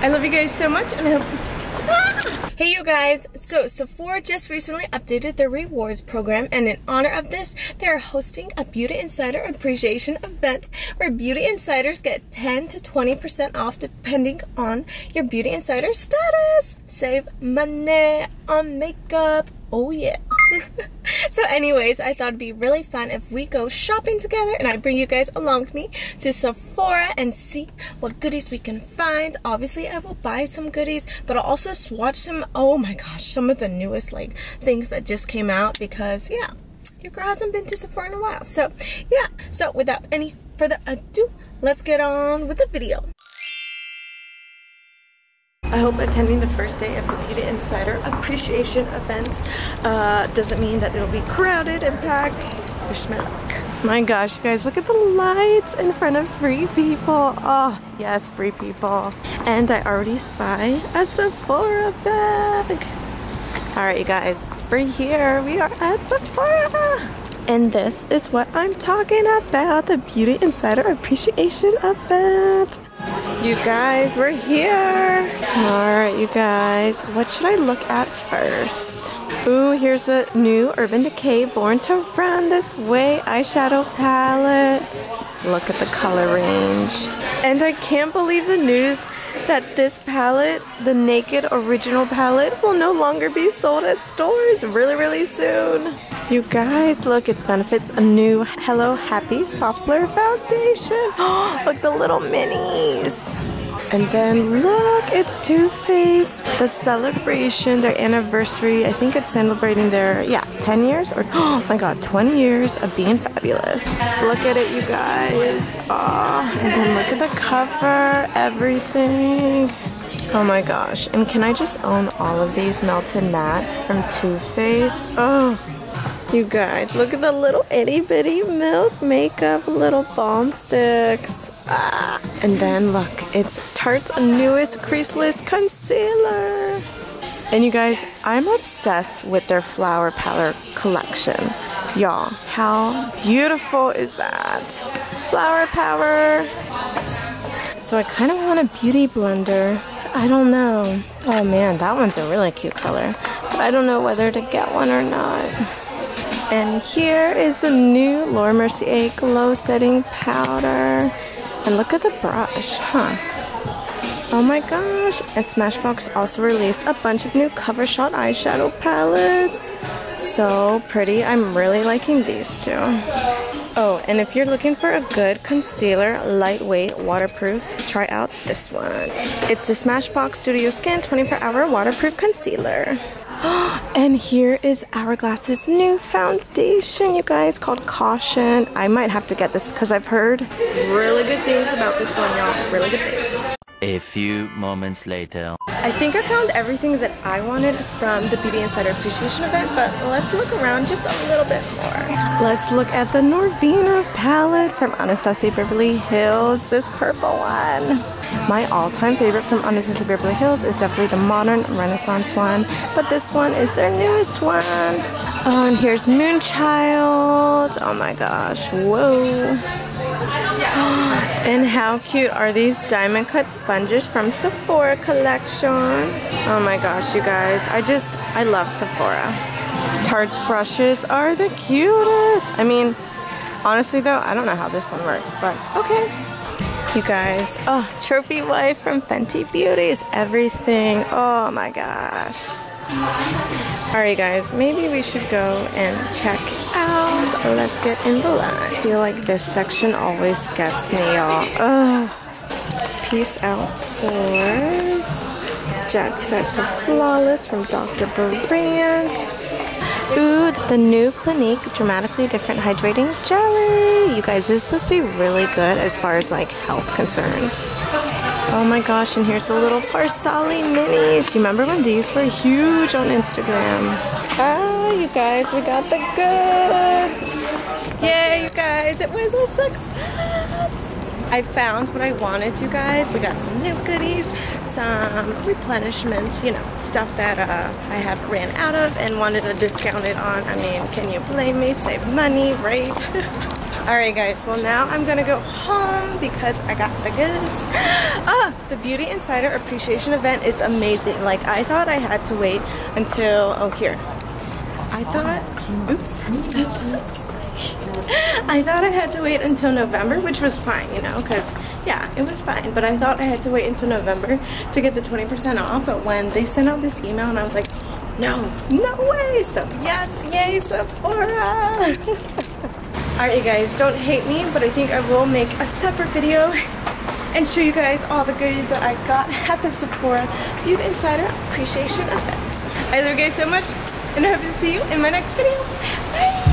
I love you guys so much and I hope ah! Hey you guys, so Sephora just recently updated their rewards program and in honor of this, they're hosting a Beauty Insider Appreciation event where Beauty Insiders get 10 to 20% off depending on your Beauty Insider status. Save money on makeup, oh yeah. so anyways, I thought it'd be really fun if we go shopping together and I bring you guys along with me to Sephora and see what goodies we can find. Obviously, I will buy some goodies, but I'll also swatch some, oh my gosh, some of the newest like things that just came out because yeah, your girl hasn't been to Sephora in a while. So yeah, so without any further ado, let's get on with the video. I hope attending the first day of the Beauty Insider Appreciation event uh, doesn't mean that it'll be crowded and packed. Wish me luck. My gosh, you guys, look at the lights in front of Free People. Oh, yes, Free People. And I already spy a Sephora bag. All right, you guys, we're here. We are at Sephora. And this is what I'm talking about, the Beauty Insider Appreciation event. You guys, we're here. Alright, you guys. What should I look at first? Ooh, here's a new Urban Decay Born to Run This Way eyeshadow palette. Look at the color range. And I can't believe the news that this palette, the Naked Original palette, will no longer be sold at stores really, really soon. You guys, look, it's Benefit's a new Hello Happy Soft Blur Foundation. look, the little minis. And then look, it's Too Faced. The celebration, their anniversary. I think it's celebrating their, yeah, 10 years or, oh my god, 20 years of being fabulous. Look at it, you guys. Oh, and then look at the cover, everything. Oh my gosh. And can I just own all of these melted mattes from Too Faced? Oh. You guys, look at the little itty bitty milk makeup little balm sticks. Ah. And then look, it's Tarte's newest creaseless concealer. And you guys, I'm obsessed with their flower palette collection. Y'all, how beautiful is that? Flower power. So I kind of want a beauty blender. I don't know. Oh man, that one's a really cute color. I don't know whether to get one or not. And here is the new Laura Mercier Glow Setting Powder. And look at the brush, huh? Oh my gosh, and Smashbox also released a bunch of new cover shot eyeshadow palettes. So pretty, I'm really liking these two. Oh, and if you're looking for a good concealer, lightweight, waterproof, try out this one. It's the Smashbox Studio Skin 24 Hour Waterproof Concealer. and here is Hourglass's new foundation, you guys, called Caution. I might have to get this because I've heard really good things about this one, y'all. Really good things. A few moments later. I think I found everything that I wanted from the Beauty Insider Appreciation event, but let's look around just a little bit more. Let's look at the Norvina palette from Anastasia Beverly Hills, this purple one. My all-time favorite from Anastasia Beverly Hills is definitely the modern Renaissance one, but this one is their newest one. Oh, and here's Moonchild. Oh my gosh, whoa. And how cute are these diamond cut sponges from Sephora collection? Oh my gosh, you guys. I just, I love Sephora. Tarte's brushes are the cutest. I mean, honestly though, I don't know how this one works, but okay. You guys, oh, Trophy Wife from Fenty Beauty is everything. Oh my gosh. Alright guys, maybe we should go and check out. Let's get in the line. I feel like this section always gets me, y'all. Peace out, pores. Jet Sets of Flawless from Dr. Brandt. Ooh, the new Clinique Dramatically Different Hydrating Jelly. You guys, this is supposed to be really good as far as like health concerns. Oh my gosh, and here's the little Farsali minis. Do you remember when these were huge on Instagram? Ah, you guys, we got the goods. Yay, you guys, it was a success. I found what I wanted, you guys. We got some new goodies, some replenishments, you know, stuff that uh, I had ran out of and wanted to discount it on. I mean, can you blame me? Save money, right? Alright guys, well now I'm gonna go home because I got the goods. Oh, the Beauty Insider Appreciation event is amazing. Like, I thought I had to wait until, oh, here. I thought, oops, oops, I thought I had to wait until November, which was fine, you know, because, yeah, it was fine. But I thought I had to wait until November to get the 20% off. But when they sent out this email and I was like, no, no way. So, yes, yay, Sephora. Alright, you guys, don't hate me, but I think I will make a separate video and show you guys all the goodies that I got at the Sephora Beauty Insider Appreciation event. I love you guys so much, and I hope to see you in my next video. Bye!